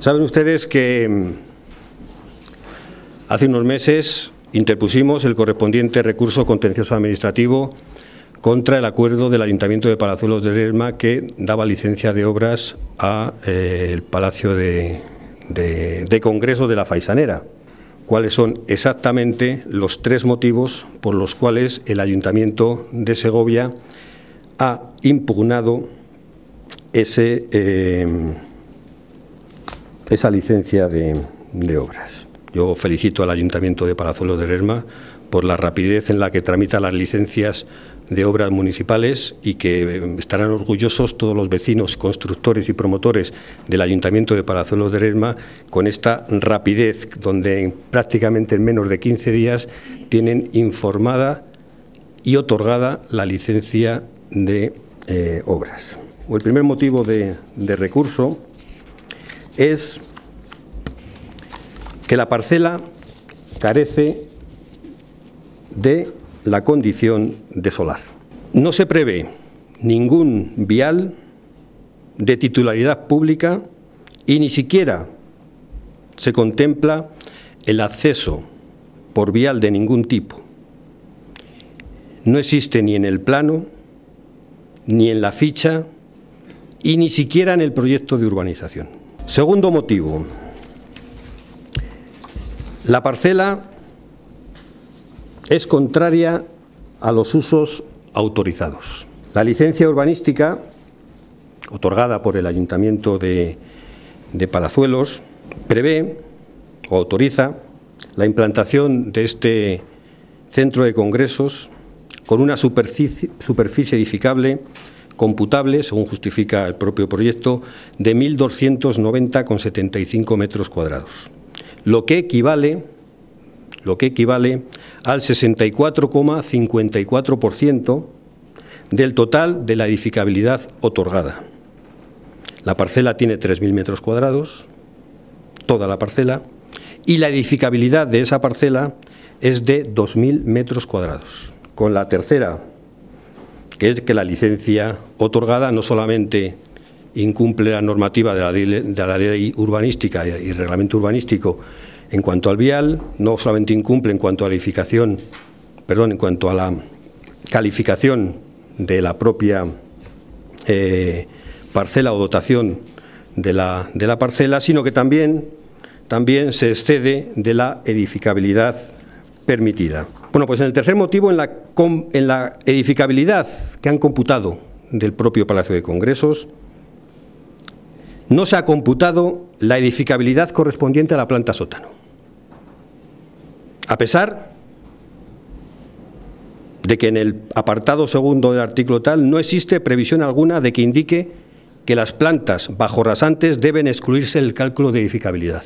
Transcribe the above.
Saben ustedes que mm, hace unos meses interpusimos el correspondiente recurso contencioso administrativo contra el acuerdo del Ayuntamiento de Palazuelos de Lerma que daba licencia de obras al eh, Palacio de, de Congreso de la Faisanera. ¿Cuáles son exactamente los tres motivos por los cuales el Ayuntamiento de Segovia ha impugnado ese, eh, esa licencia de, obras. Yo felicito al Ayuntamiento de Palazuelo de Lerma por la rapidez en la que tramita las licencias de obras municipales y que eh, estarán orgullosos todos los vecinos, constructores y promotores del Ayuntamiento de Palazuelo de Lerma con esta rapidez, donde prácticamente en menos de 15 días tienen informada y otorgada la licencia de eh, obras. El primer motivo de recurso es que la parcela carece de la condición de solar. No se prevé ningún vial de titularidad pública y ni siquiera se contempla el acceso por vial de ningún tipo. No existe ni en el plano, ni en la ficha y ni siquiera en el proyecto de urbanización. Segundo motivo, la parcela es contraria a los usos autorizados. La licencia urbanística, otorgada por el Ayuntamiento de, Palazuelos, prevé o autoriza la implantación de este centro de congresos con una superficie, superficie edificable computable, según justifica el propio proyecto, de 1.290,75 metros cuadrados, lo que equivale lo que equivale al 64,54% del total de la edificabilidad otorgada. La parcela tiene 3.000 metros cuadrados, toda la parcela, y la edificabilidad de esa parcela es de 2.000 metros cuadrados. Con la tercera, que es que la licencia otorgada no solamente incumple la normativa de la ley urbanística y reglamento urbanístico en cuanto al vial, no solamente incumple en cuanto a la edificación, perdón, en cuanto a la calificación de la propia eh, parcela o dotación de la, de la, parcela, sino que también, también se excede de la edificabilidad permitida. Bueno, pues en el tercer motivo, en la, en la edificabilidad que han computado del propio Palacio de Congresos, no se ha computado la edificabilidad correspondiente a la planta sótano. A pesar de que en el apartado segundo del artículo tal no existe previsión alguna de que indique que las plantas bajo rasantes deben excluirse del cálculo de edificabilidad.